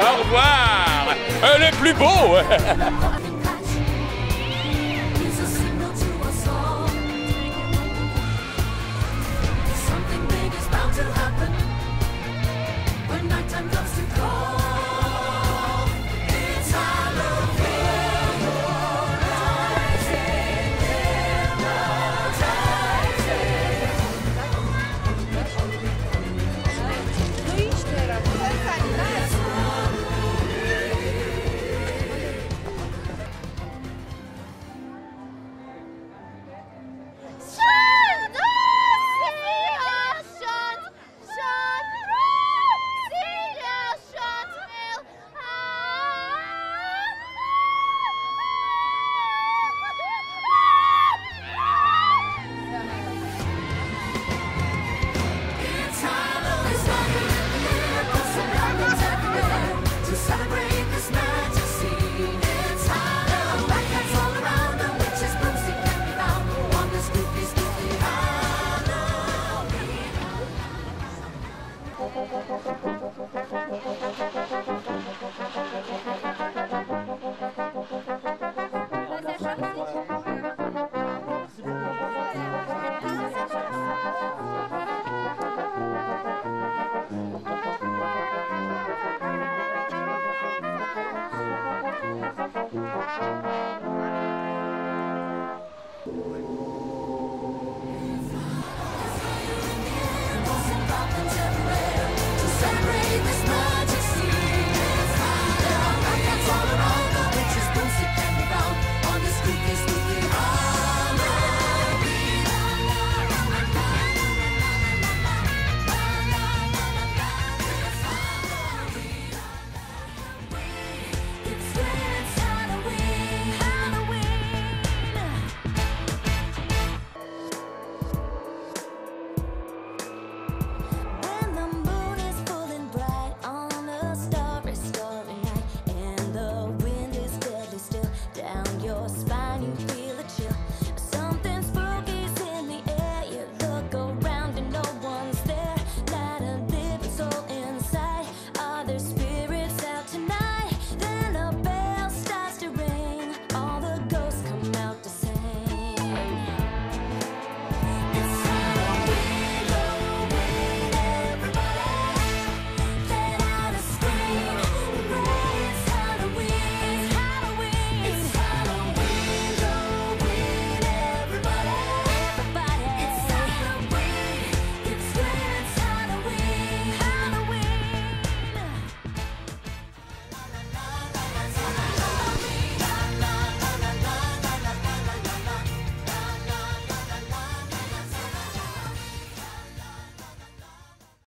Au revoir. Elle est plus beau